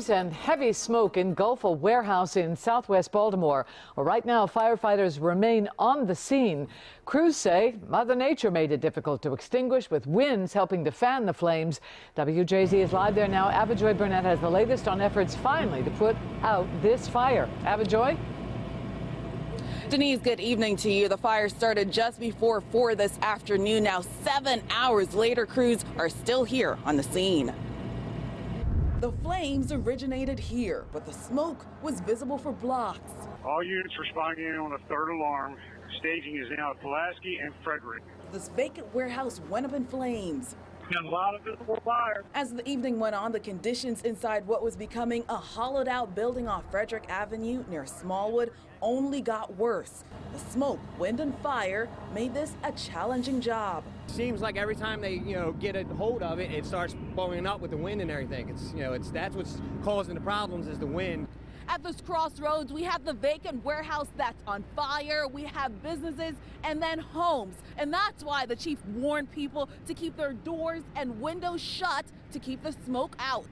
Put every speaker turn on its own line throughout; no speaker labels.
Flames and heavy smoke engulf a warehouse in southwest Baltimore. Well, right now, firefighters remain on the scene. Crews say Mother Nature made it difficult to extinguish, with winds helping to fan the flames. WJZ is live there now. Ava-joye Burnett has the latest on efforts finally to put out this fire. Ava-joye?
Denise, good evening to you. The fire started just before 4 this afternoon. Now, seven hours later, crews are still here on the scene. The flames originated here, but the smoke was visible for blocks.
All units responding on the third alarm. Staging is now at Pulaski and Frederick.
This vacant warehouse went up in flames.
And a lot of visible fire.
As the evening went on, the conditions inside what was becoming a hollowed out building off Frederick Avenue near Smallwood only got worse. The smoke, wind, and fire made this a challenging job.
Seems like every time they, you know, get a hold of it, it starts blowing up with the wind and everything. It's, you know, it's that's what's causing the problems is the wind.
At this crossroads, we have the vacant warehouse that's on fire. We have businesses and then homes. And that's why the chief warned people to keep their doors and windows shut to keep the smoke out.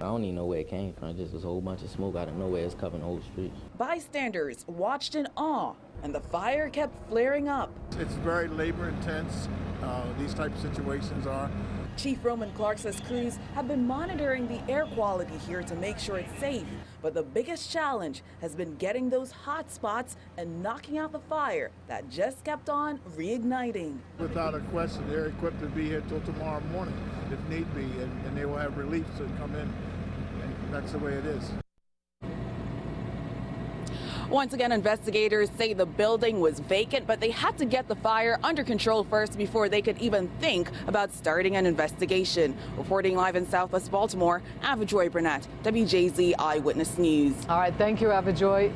I don't even know where it came from. Just this whole bunch of smoke out of nowhere. It's covering the whole street.
Bystanders watched in awe, and the fire kept flaring up.
It's very labor intense. Uh, these type of situations are.
Chief Roman Clark says crews have been monitoring the air quality here to make sure it's safe. But the biggest challenge has been getting those hot spots and knocking out the fire that just kept on reigniting.
Without a question, they're equipped to be here till tomorrow morning if need be, and, and they will have relief to come in. And that's the way it is.
Once again, investigators say the building was vacant, but they had to get the fire under control first before they could even think about starting an investigation. Reporting live in Southwest Baltimore, Ava-joye Burnett, WJZ Eyewitness News.
All right, thank you, Ava-joye.